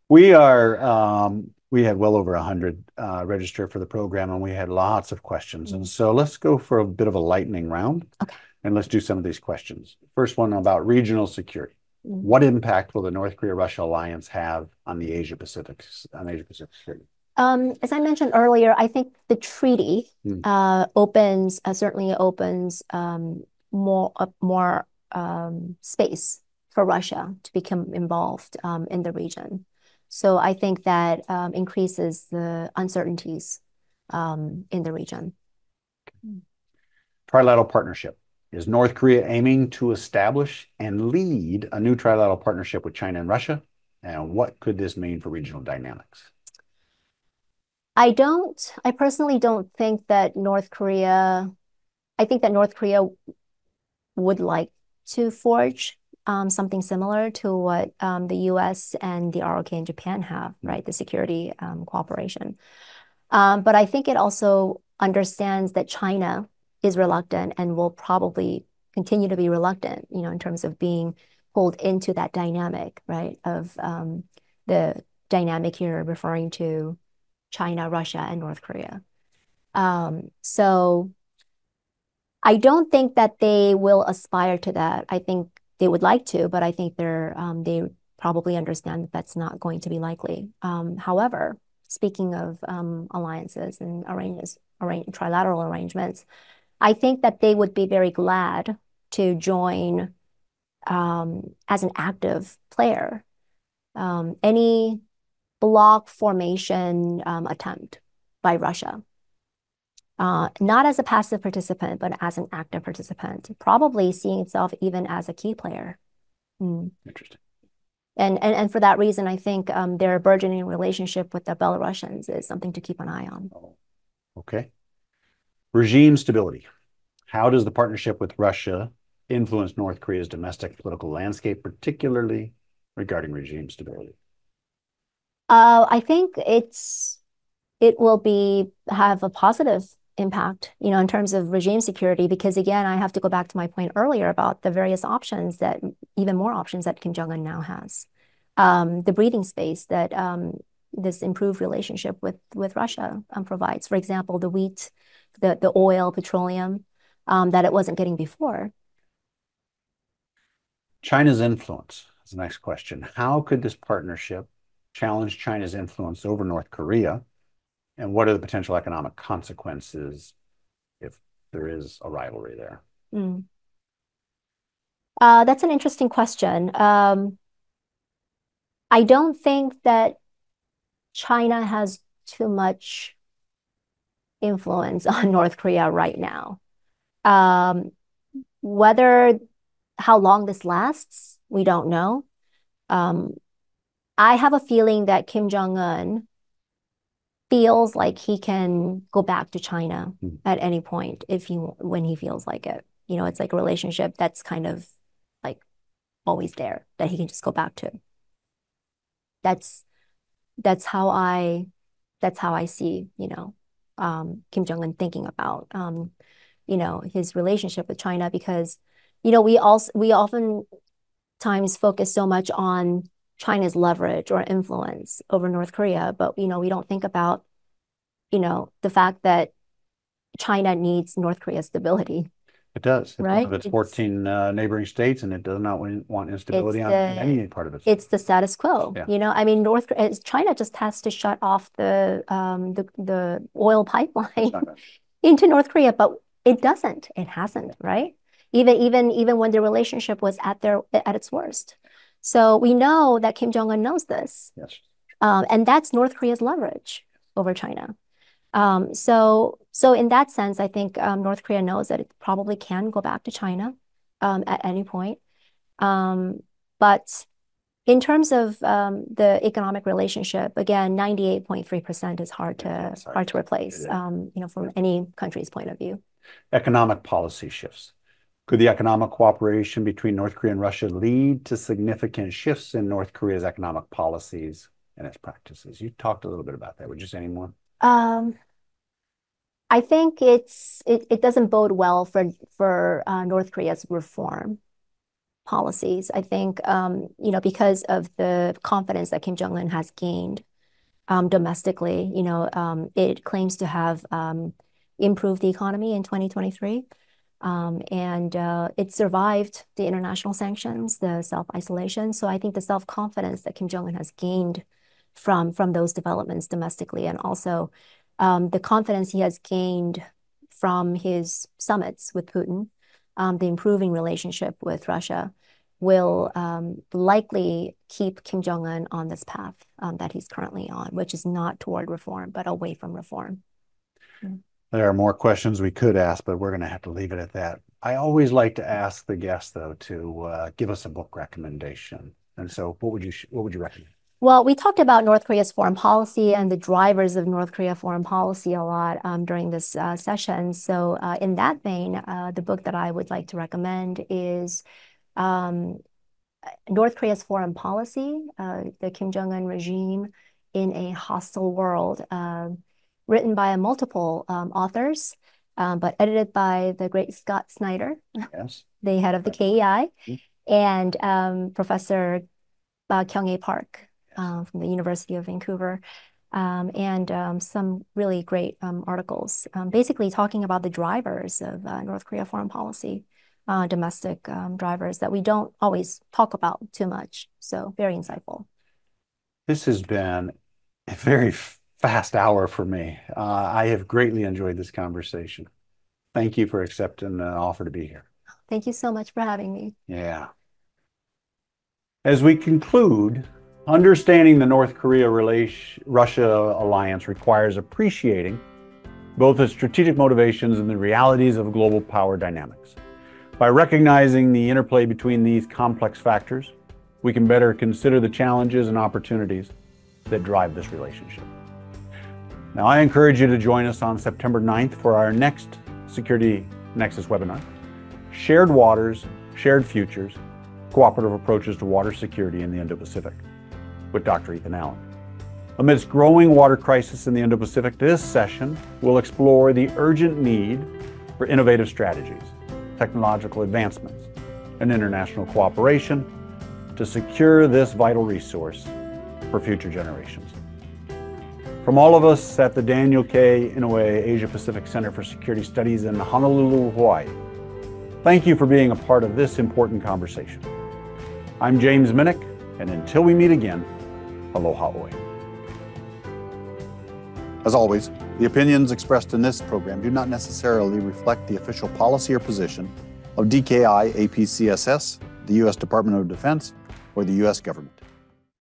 We are um, we had well over 100 uh, register for the program, and we had lots of questions. And mm-hmm. so let's go for a bit of a lightning round. okay. And let's do some of these questions. First one about regional security. Mm-hmm. What impact will the North Korea-Russia alliance have on the Asia Pacific on Asia-Pacific security? Um, as I mentioned earlier, I think the treaty hmm. uh, opens, uh, certainly opens um, more more um, space for Russia to become involved in the region. So I think that increases the uncertainties in the region. Trilateral partnership. Is North Korea aiming to establish and lead a new trilateral partnership with China and Russia? And what could this mean for regional dynamics? I don't, I personally don't think that North Korea, I think that North Korea would like to forge um, something similar to what um, the U.S. and the ROK and Japan have, right? The security um, cooperation. But I think it also understands that China is reluctant and will probably continue to be reluctant, you know, in terms of being pulled into that dynamic, right? Of the dynamic here referring to China, Russia, and North Korea. So I don't think that they will aspire to that. I think they would like to, but I think they're um, they probably understand that that's not going to be likely. Um, however, speaking of um, alliances and arrangements, arrange, trilateral arrangements, I think that they would be very glad to join um, as an active player. Um, any bloc formation um, attempt by Russia, uh, not as a passive participant, but as an active participant, probably seeing itself even as a key player. Mm. Interesting. And, and and for that reason, I think um, their burgeoning relationship with the Belarusians is something to keep an eye on. Oh, okay. Regime stability. How does the partnership with Russia influence North Korea's domestic political landscape, particularly regarding regime stability? Uh, I think it's it will be have a positive impact, you know, in terms of regime security, because again, I have to go back to my point earlier about the various options that even more options that Kim Jong Un now has, um, the breathing space that um, this improved relationship with with Russia um, provides. For example, the wheat, the the oil, petroleum um, that it wasn't getting before. China's influence is the next question. How could this partnership challenge China's influence over North Korea? And what are the potential economic consequences if there is a rivalry there? Mm. Uh, that's an interesting question. Um, I don't think that China has too much influence on North Korea right now. Um, whether how long this lasts, we don't know. Um, I have a feeling that Kim Jong Un feels like he can go back to China mm. at any point if he when he feels like it. You know, it's like a relationship that's kind of like always there that he can just go back to. That's that's how I that's how I see, you know, um, Kim Jong Un thinking about um, you know, his relationship with China because, you know, we also we often times focus so much on China's leverage or influence over North Korea, but you know, we don't think about, you know, the fact that China needs North Korea's stability. It does. It's right? Its, it's, 14 uh, neighboring states, and it does not want instability on the, any part of it. It's the status quo. Yeah. You know, I mean, North China just has to shut off the um, the the oil pipeline into North Korea, but it doesn't. It hasn't, right? Even even even when the relationship was at their at its worst. So we know that Kim Jong Un knows this. Yes. Um, and that's North Korea's leverage over China. Um, so, so in that sense, I think um, North Korea knows that it probably can go back to China um, at any point. Um, but in terms of um, the economic relationship, again, 98.3% is hard to hard to replace, you know, from any country's point of view. Economic policy shifts. Could the economic cooperation between North Korea and Russia lead to significant shifts in North Korea's economic policies and its practices? You talked a little bit about that. Would you say any more? Um, I think it's it, it doesn't bode well for for uh, North Korea's reform policies. I think um, you know because of the confidence that Kim Jong Un has gained um, domestically. You know, um, it claims to have um, improved the economy in 2023. Um, and uh, it survived the international sanctions, the self-isolation. So I think the self-confidence that Kim Jong-un has gained from from those developments domestically, and also um, the confidence he has gained from his summits with Putin, um, the improving relationship with Russia, will likely keep Kim Jong-un on this path that he's currently on, which is not toward reform, but away from reform. There are more questions we could ask, but we're going to have to leave it at that. I always like to ask the guests, though, to uh, give us a book recommendation. And so, what would you what would you recommend? Well, we talked about North Korea's foreign policy and the drivers of North Korea foreign policy a lot um, during this uh, session. So, uh, in that vein, uh, the book that I would like to recommend is um, North Korea's Foreign Policy, uh, the Kim Jong un regime in a Hostile World. Um, written by multiple um, authors, um, but edited by the great Scott Snyder, yes. the head of the KEI, mm-hmm. and um, Professor uh, Kyung A Park uh, from the University of Vancouver. Um, and um, some really great um, articles, basically talking about the drivers of uh, North Korea foreign policy uh, domestic um, drivers that we don't always talk about too much. So very insightful. This has been a very fast hour for me. Uh, I have greatly enjoyed this conversation. Thank you for accepting the offer to be here. Thank you so much for having me. Yeah. As we conclude, understanding the North Korea Russia alliance requires appreciating both the strategic motivations and the realities of global power dynamics. By recognizing the interplay between these complex factors, we can better consider the challenges and opportunities that drive this relationship. Now, I encourage you to join us on September 9th for our next Security Nexus webinar Shared Waters, Shared Futures Cooperative Approaches to Water Security in the Indo Pacific with Dr. Ethan Allen. Amidst growing water crisis in the Indo Pacific, this session will explore the urgent need for innovative strategies, technological advancements, and international cooperation to secure this vital resource for future generations. From all of us at the Daniel K. Inouye Asia Pacific Center for Security Studies in Honolulu, Hawaii, thank you for being a part of this important conversation. I'm James Minnich, and until we meet again, aloha oi. As always, the opinions expressed in this program do not necessarily reflect the official policy or position of DKI APCSS, the U.S. Department of Defense, or the U.S. government.